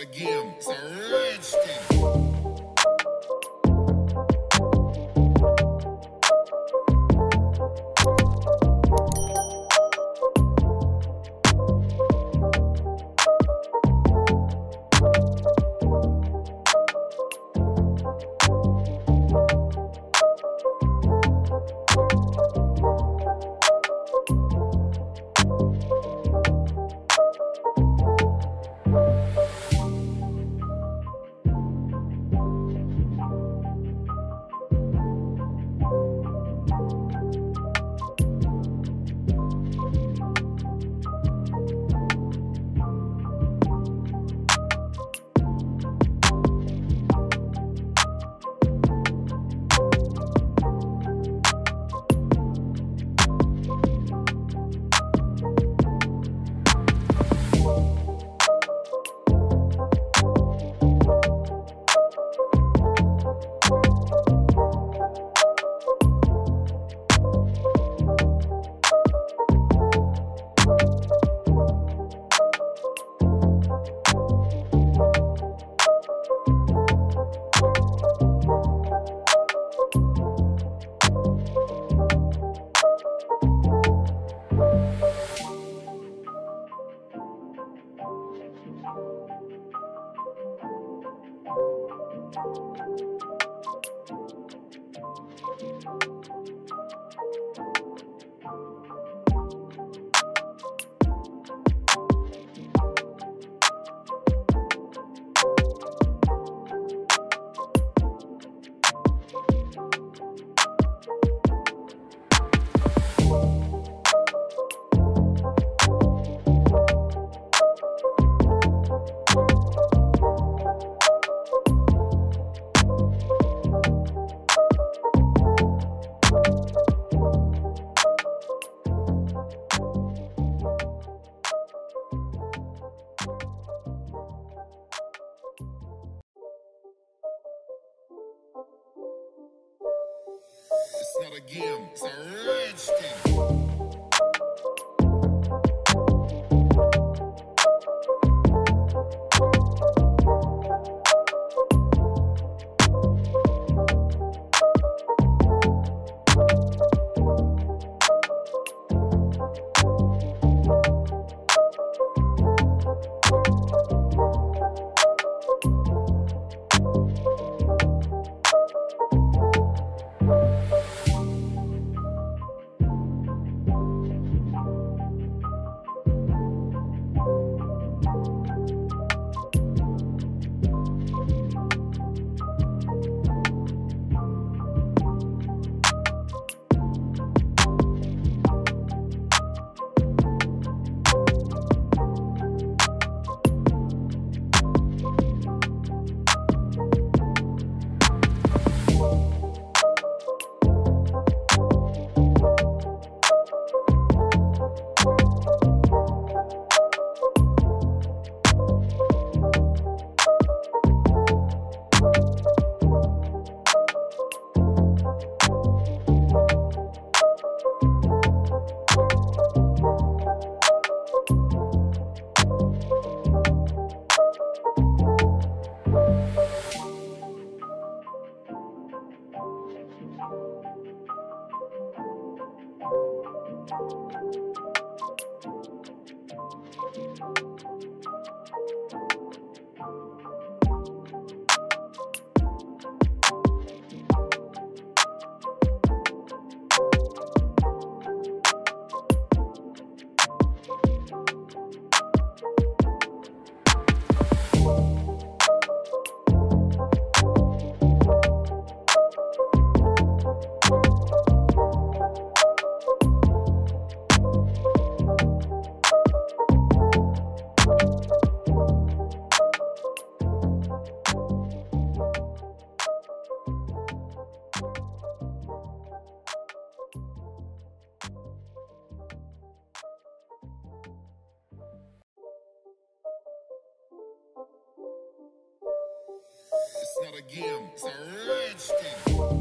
not a game, it's a. It's not a game, it's a rich. It's not a game, it's a thing.